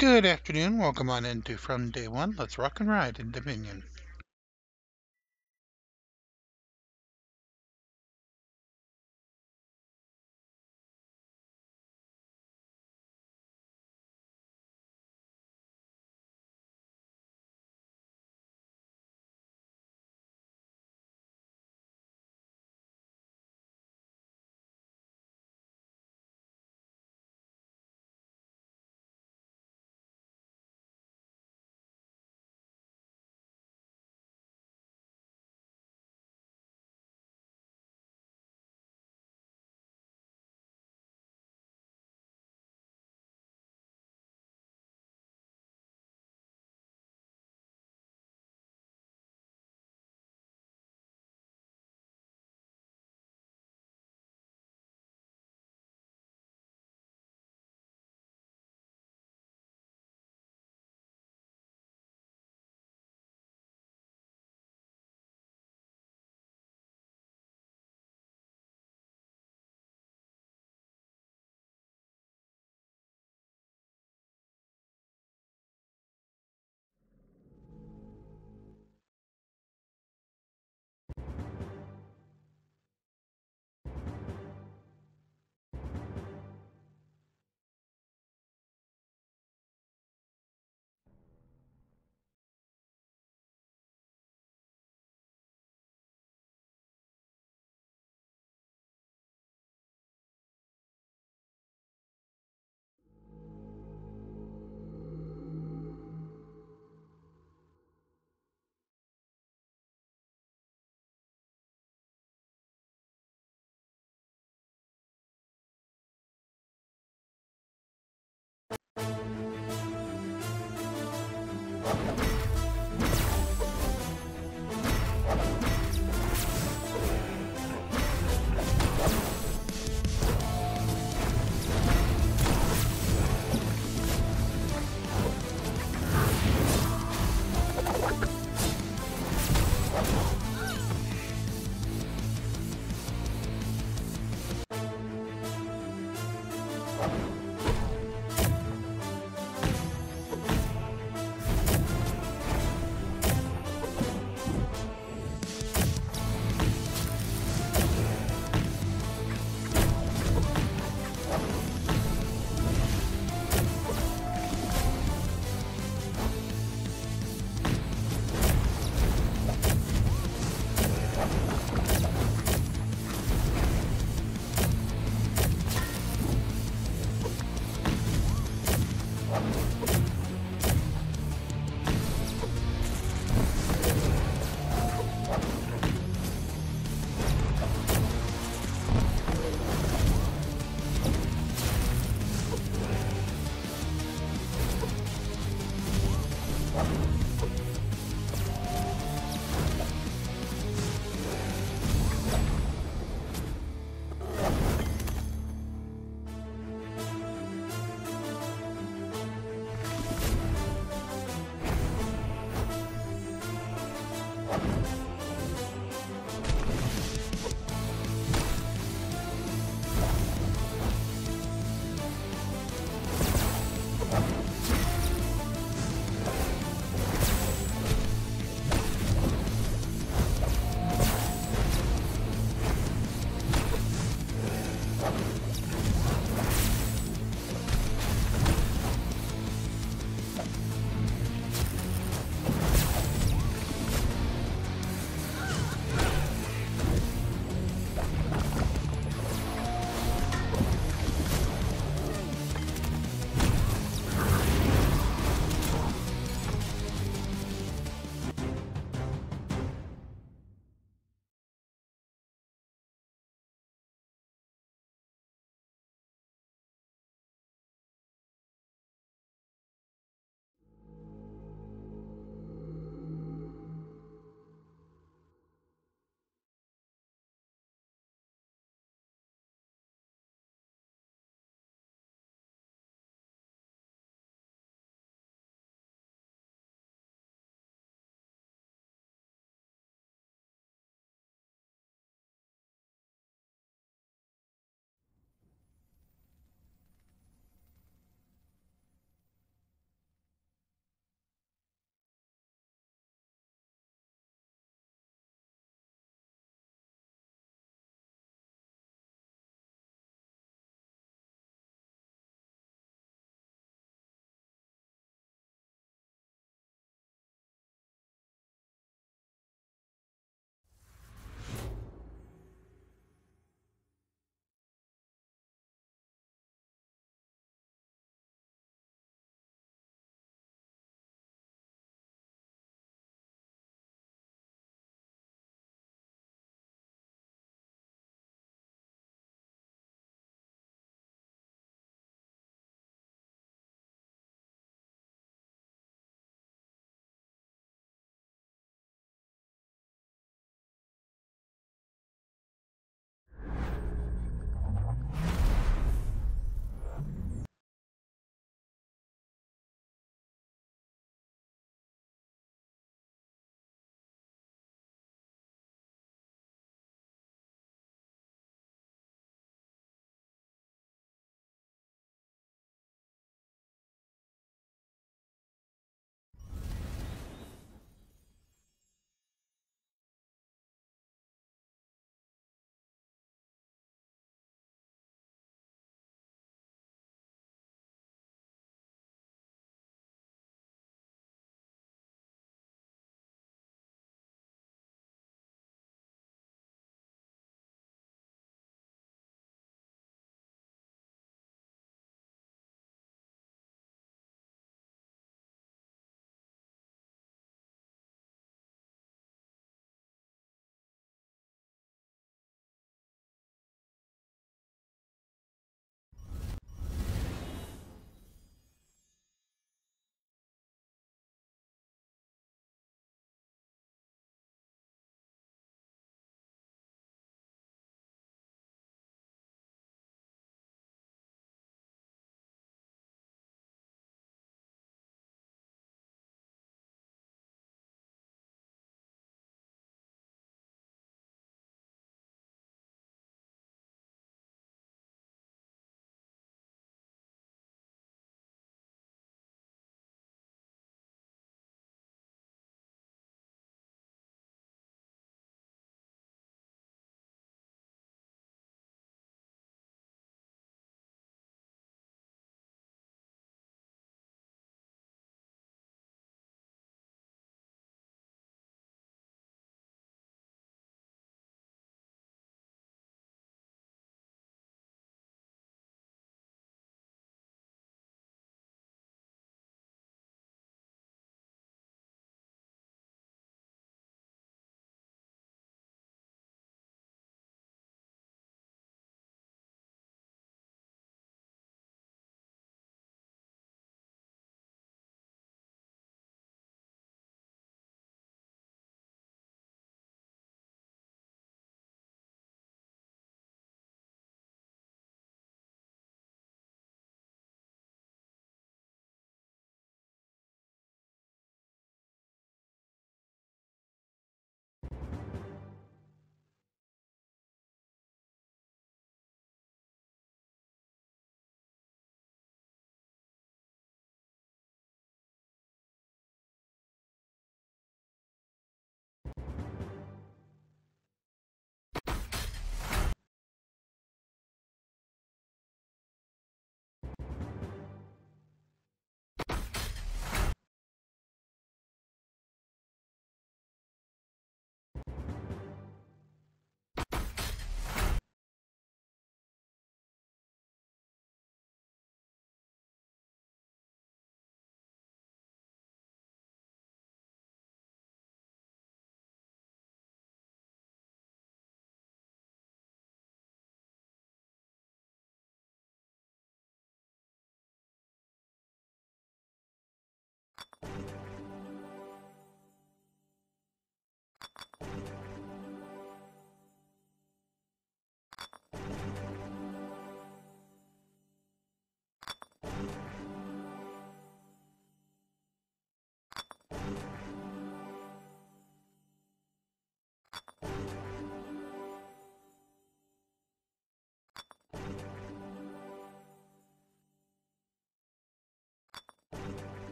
Good afternoon. Welcome on into From Day One. Let's rock and ride in Dominion.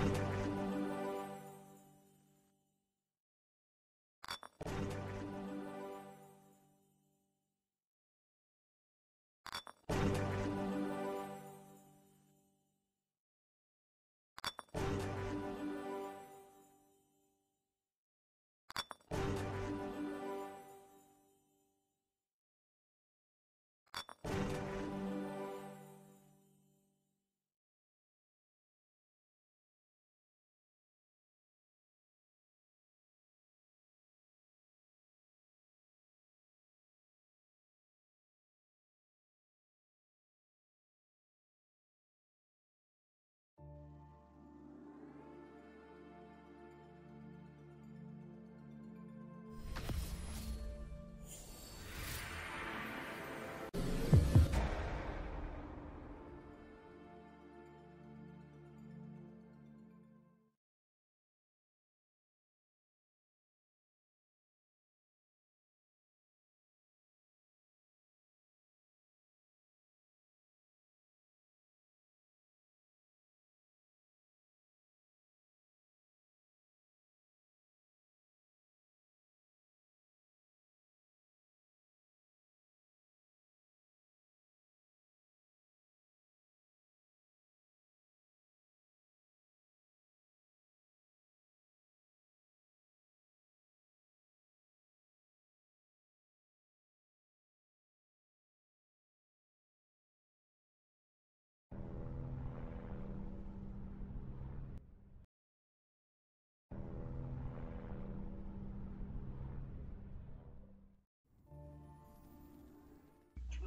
you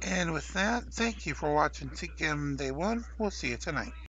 And with that, thank you for watching TCM Day 1. We'll see you tonight.